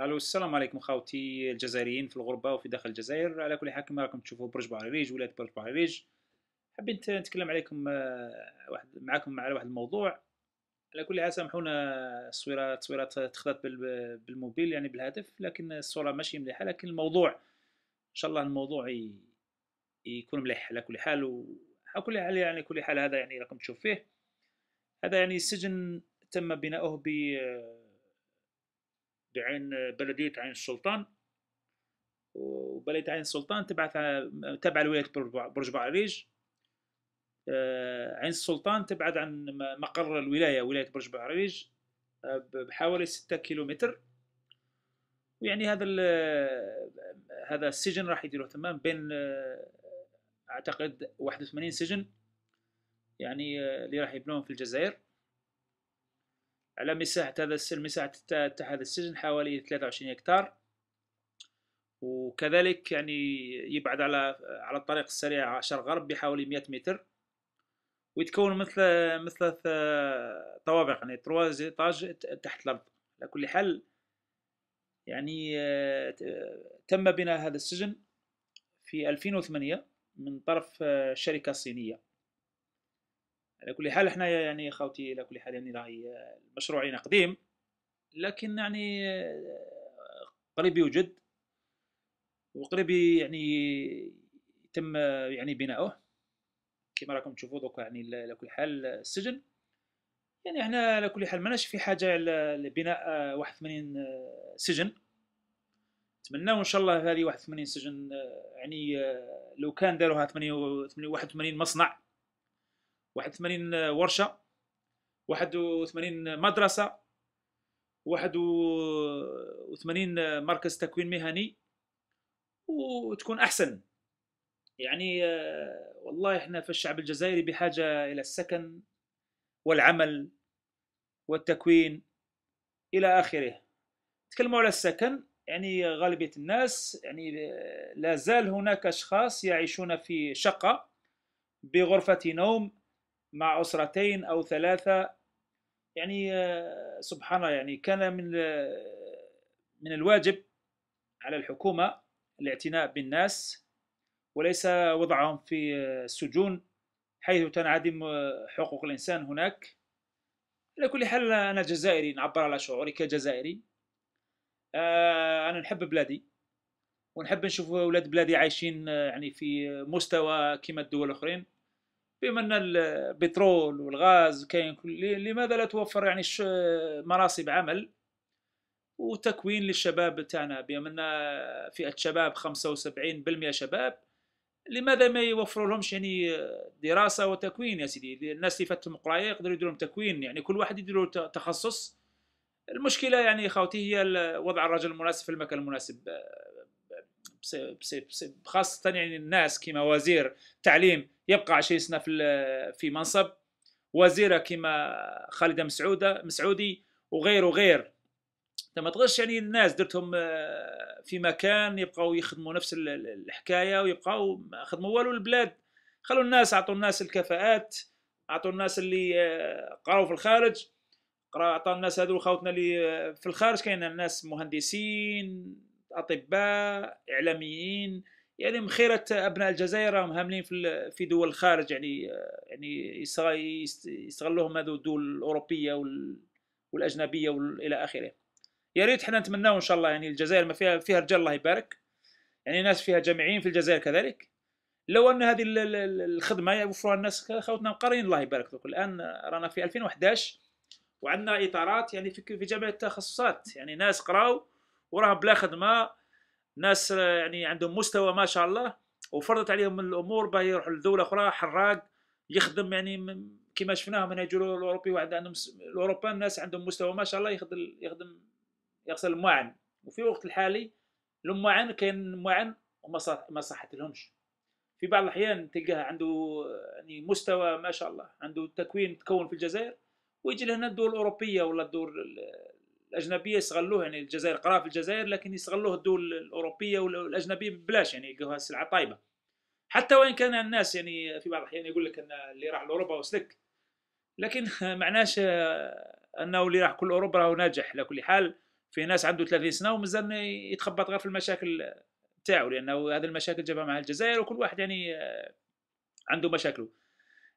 ألو السلام عليكم خاوتي الجزائريين في الغربة وفي داخل الجزائر. على كل حال كما راكم تشوفوا برج بحريريج ولاية برج بحريريج. حبيت نتكلم عليكم آه، واحد معكم على واحد الموضوع. على كل حال سامحونا التصويرة تصويرات تخذت بالموبيل يعني بالهاتف لكن الصورة ماشي مليحة لكن الموضوع إن شاء الله الموضوع يكون مليح على كل حال. وعلى كل حال يعني كل حال هذا يعني راكم تشوف فيه هذا يعني السجن تم بناؤه ب بعين بلدية عين السلطان. وبلدية عين السلطان تبعت تبع لولاية برج بعريج. آه، عين السلطان تبعد عن مقر الولاية ولاية برج بعريج آه، بحوالي ستة كيلومتر. ويعني هذا هذا السجن راح يديروه تمام بين آه، أعتقد 81 سجن. يعني اللي راح يبنوهم في الجزائر. على مساحة هذا السجن مساحة تاع هذا السجن حوالي 23 هكتار. وكذلك يعني يبعد على على الطريق السريع عشر غرب بحوالي 100 متر. ويتكون مثل مثل طوابق يعني ترواز ايطاج تحت الأرض. على كل حال يعني تم بناء هذا السجن في 2008 من طرف شركة صينية. على كل حال إحنا يعني خوتي على كل حال يعني راهي المشروع يعني قديم لكن يعني قريب يوجد وقريب يعني يتم يعني بناؤه. كما راكم تشوفوا دوكا يعني على كل حال السجن. يعني إحنا على كل حال ماناش في حاجة لبناء 81 سجن. نتمناو ان شاء الله هذه 81 سجن يعني لو كان داروها 81 مصنع 81 ورشة 81 مدرسة 81 مركز تكوين مهني وتكون أحسن. يعني والله إحنا في الشعب الجزائري بحاجة إلى السكن والعمل والتكوين إلى آخره. تكلموا على السكن يعني غالبية الناس يعني لا زال هناك أشخاص يعيشون في شقة بغرفة نوم مع أسرتين أو ثلاثة يعني آه، سبحان الله يعني كان من من الواجب على الحكومة الاعتناء بالناس وليس وضعهم في السجون حيث تنعدم حقوق الإنسان هناك. على كل حال أنا جزائري نعبر على شعوري كجزائري. آه، أنا نحب بلادي ونحب نشوف أولاد بلادي عايشين آه، يعني في مستوى كما الدول الأخرين. بما أن البترول والغاز كاين لماذا لا توفر يعني مناصب عمل وتكوين للشباب تاعنا؟ بما أن فئة شباب 75% شباب لماذا ما يوفروا لهمش يعني دراسة وتكوين يا سيدي؟ الناس اللي فاتهم قراية يقدروا يديروا تكوين يعني كل واحد يديروا تخصص. المشكلة يعني خوتي هي وضع الرجل المناسب في المكان المناسب. خاصة يعني الناس كما وزير تعليم يبقى 20 سنة في في منصب وزيرة كما خالدة مسعودة مسعودي وغير وغير. ما تغش يعني الناس درتهم آه، في مكان يبقاو يخدموا نفس الحكاية ويبقاو ما خدموا والو البلاد. خلوا الناس اعطوا الناس الكفاءات اعطوا الناس اللي آه، قراوا في الخارج. اعطوا الناس هذو خوتنا اللي آه، في الخارج. كاين الناس مهندسين أطباء إعلاميين يعني من خيرة أبناء الجزائر راهم هاملين في في دول الخارج يعني يعني يستغلوهم هذو الدول الأوروبية والأجنبية والى آخره. يا ريت إحنا نتمناو إن شاء الله يعني الجزائر ما فيها فيها رجال الله يبارك. يعني ناس فيها جامعين في الجزائر كذلك. لو أن هذه الخدمة يوفروها الناس خوتنا القاريين الله يبارك فيكم الآن رانا في 2011 وعندنا إطارات يعني في جميع التخصصات. يعني ناس قراو وراه بلا خدمه ناس يعني عندهم مستوى ما شاء الله وفرضت عليهم الأمور باه يروحوا لدولة أخرى حراق يخدم يعني كما شفناه من يجوا الأوروبي واحد عندهم الاوروبان الناس عندهم مستوى ما شاء الله يخدم يخدم يغسل المواعن. وفي الوقت الحالي المواعن كاين مواعن وما ما صحت لهمش في بعض الأحيان تلقاه عنده يعني مستوى ما شاء الله عنده تكوين تكون في الجزائر ويجي لهنا الدول الأوروبية ولا الدول الأجنبية يستغلوه يعني الجزائر قرا في الجزائر لكن يستغلوه الدول الأوروبية والأجنبية ببلاش يعني يلقوها سلعة طيبه حتى وإن كان الناس يعني في بعض الأحيان يقول لك أن اللي راح لأوروبا وسلك لكن معناش أنه اللي راح كل أوروبا راهو ناجح. على كل حال في ناس عنده 30 سنة ومازال يتخبط غير في المشاكل تاعو لأنه هذه المشاكل جابها مع الجزائر وكل واحد يعني عنده مشاكله.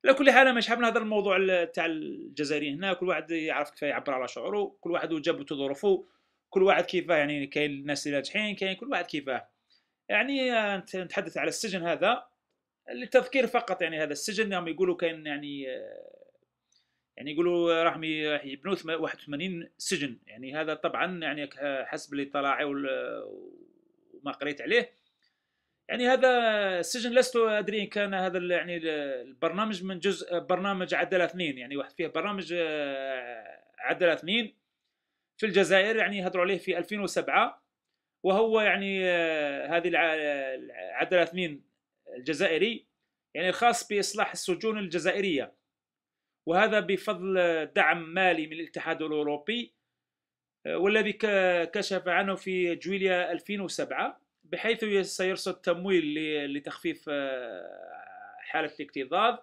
على كل حال مش حاب نهضر الموضوع تاع الجزائريين هنا. كل واحد يعرف كيف يعبر على شعوره كل واحد وجابته ظروفه كل واحد كيفاه يعني كاين الناس اللي ناجحين كاين كل واحد كيفاه. يعني آه، نتحدث على السجن هذا للتذكير فقط يعني هذا السجن هم يقولوا كاين يعني آه، يعني يقولوا راح يبنوا 81 سجن. يعني هذا طبعا يعني حسب الاطلاع وما قريت عليه. يعني هذا السجن لست أدري إن كان هذا يعني البرنامج من جزء برنامج عداله اثنين يعني واحد فيه برنامج آه، عداله اثنين في الجزائر يعني يهضروا عليه في 2007 وهو يعني آه، هذه عداله اثنين الجزائري يعني الخاص بإصلاح السجون الجزائرية. وهذا بفضل دعم مالي من الاتحاد الأوروبي آه، والذي كشف عنه في جويليا 2007 بحيث سيرصد تمويل لتخفيف آه، حالة الاكتظاظ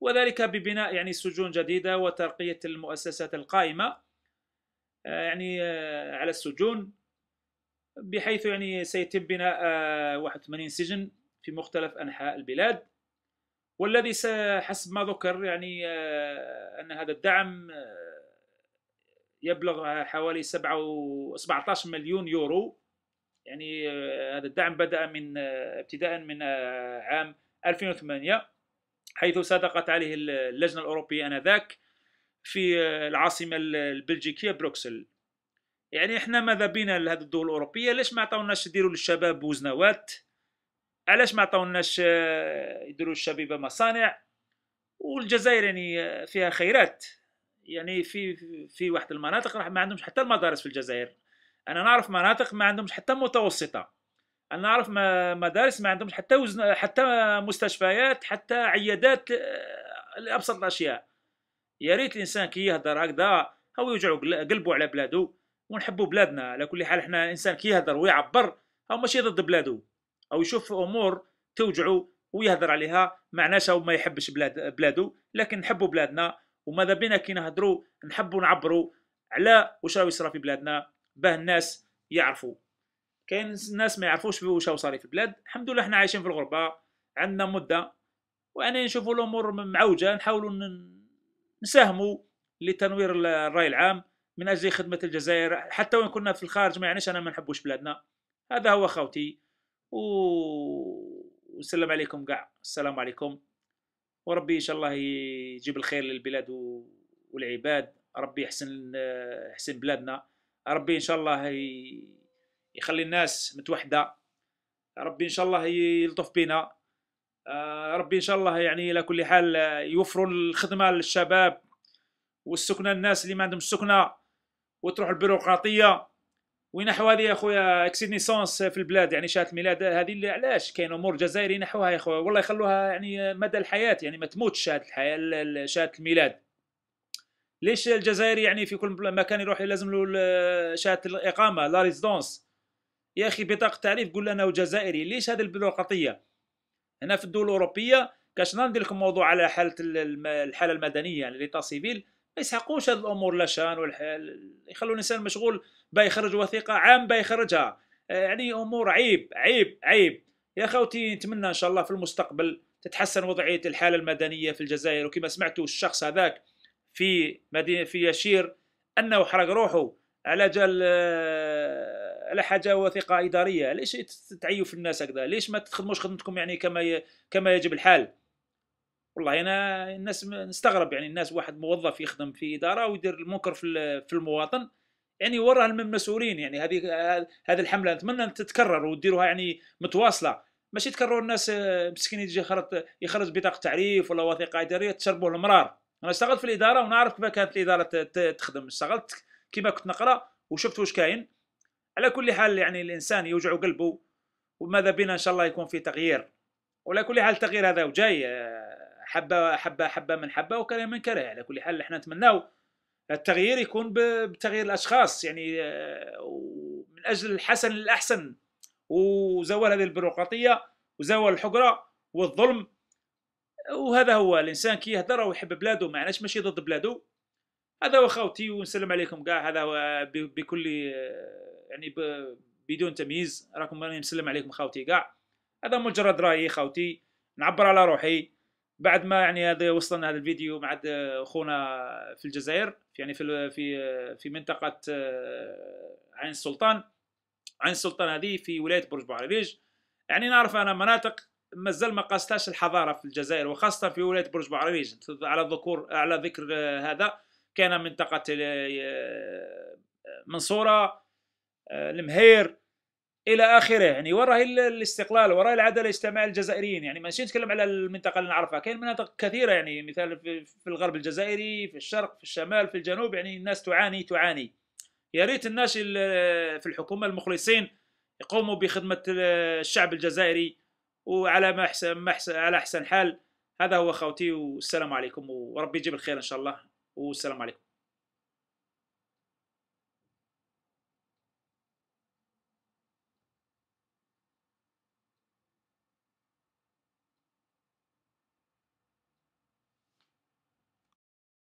وذلك ببناء يعني سجون جديدة وترقية المؤسسات القائمة آه، يعني آه، على السجون بحيث يعني سيتم بناء 81 سجن في مختلف أنحاء البلاد. والذي حسب ما ذكر يعني أن هذا الدعم يبلغ حوالي 17 مليون يورو. يعني آه، هذا الدعم بدأ من آه، ابتداء من آه، عام 2008 حيث صادقت عليه اللجنة الأوروبية آنذاك في العاصمة البلجيكية بروكسل. يعني إحنا ماذا بينا لهذه الدول الأوروبية؟ ليش ما عطاوناش يديروا للشباب وزنوات؟ علاش ما عطاوناش يديروا للشبيبة مصانع؟ والجزائر يعني فيها خيرات. يعني في في واحد المناطق راح ما عندهمش حتى المدارس في الجزائر. أنا نعرف مناطق ما عندهمش حتى متوسطة. أنا نعرف مدارس ما عندهمش حتى وزن حتى مستشفيات حتى عيادات آه، لأبسط الأشياء. يا ريت الإنسان كي يهدر هكذا هو يوجعوا قلبه على بلاده ونحبوا بلادنا. على كل حال إحنا إنسان كي يهدر ويعبر هو ماشي ضد بلاده. أو يشوف أمور توجعه ويهدر عليها معناش هو ما يحبش بلاد بلاده. لكن نحبوا بلادنا وماذا بينا كي نهضروا نحبوا نعبروا على واش راه يصرى في بلادنا. باه الناس يعرفوا. كاين الناس ما يعرفوش واش صاري في البلاد الحمد لله إحنا عايشين في الغربة عندنا مدة وأنا نشوفوا الأمور معوجة نحاولوا نساهموا لتنوير الرأي العام من أجل خدمة الجزائر حتى وإن كنا في الخارج ما يعنيش أنا ما نحبوش بلادنا. هذا هو خوتي و... وسلم عليكم كاع السلام عليكم. وربي إن شاء الله يجيب الخير للبلاد والعباد ربي يحسن يحسن بلادنا. ربي إن شاء الله يخلي الناس متوحدة. ربي إن شاء الله يلطف بنا آه، ربي إن شاء الله يعني على كل حال يوفروا الخدمة للشباب والسكنة الناس اللي ما عندهمش سكنة وتروح البيروقراطية. وينحوا هذه يا خويا؟ extrait naissance في البلاد يعني شهادة الميلاد هذه اللي علاش؟ كاين أمور جزائري ينحوها يا خويا والله يخلوها يعني مدى الحياة يعني ما تموتش شهادة الحياة شهادة الميلاد. ليش الجزائري يعني في كل مكان يروح لازم له شهادة الإقامة؟ la résidence يا أخي بطاقة تعريف قول انه جزائري. ليش هذه البيروقراطية؟ هنا في الدول الأوروبية كاش ندير لكم موضوع على حالة الحالة المدنية يعني l'état civil ما يسحقوش هذه الأمور لا شان يخلوا الإنسان مشغول با يخرج وثيقة عام با يخرجها. يعني أمور عيب عيب عيب. يا خوتي نتمنى إن شاء الله في المستقبل تتحسن وضعية الحالة المدنية في الجزائر. وكما سمعتوا الشخص هذاك في مدينة في يشير أنه حرق روحه على جال آه، على حاجة وثيقة إدارية. ليش تعيوا في الناس هكذا؟ ليش ما تخدموش خدمتكم يعني كما كما يجب الحال؟ والله أنا الناس نستغرب يعني الناس واحد موظف يخدم في إدارة ويدير المنكر في في المواطن يعني وراه المسؤولين يعني هذه هذه الحملة نتمنى أن تتكرر وديروها يعني متواصلة. ماشي تكرروا الناس آه، مسكين يجي يخرج بطاقة تعريف ولا وثيقة إدارية تشربوا المرار أنا اشتغلت في الإدارة ونعرف كيف كانت الإدارة تخدم. اشتغلت كيما كنت نقرأ وشفت واش كاين. على كل حال يعني الإنسان يوجع قلبه وماذا بينا إن شاء الله يكون في تغيير. وعلى كل حال التغيير هذا وجاي حبة حبة حبة من حبة وكره من كره على كل حال إحنا نتمناو التغيير يكون بتغيير الأشخاص. يعني من أجل الحسن الأحسن. وزوال هذه البيروقراطية وزوال الحقرة والظلم وهذا هو الإنسان كي يهدر ويحب بلاده معناش ماشي ضد بلاده. هذا هو خوتي ونسلم عليكم كاع هذا هو بكل يعني بدون تمييز راكم راني مسلم عليكم خوتي كاع. هذا مجرد رايي خوتي نعبر على روحي. بعد ما يعني هذا وصلنا هذا الفيديو مع اخونا في الجزائر يعني في في في منطقة عين السلطان. عين السلطان هذه في ولاية برج بوعريج يعني نعرف أنا مناطق مازال ما قاستاش الحضارة في الجزائر وخاصة في ولاية برج بوعريج على ذكور على ذكر هذا. كان منطقة آه، منصورة آه، المهير إلى آخره. يعني وراه الاستقلال وراه العدالة الاجتماعية الجزائريين. يعني ماشي نتكلم على المنطقة اللي نعرفها. كاين مناطق كثيرة يعني مثال في الغرب الجزائري في الشرق في الشمال في الجنوب يعني الناس تعاني تعاني. يا ريت الناس في الحكومة المخلصين يقوموا بخدمة الشعب الجزائري. وعلى ما احسن ما احسن على أحسن حال هذا هو خوتي والسلام عليكم وربي يجيب الخير إن شاء الله والسلام عليكم.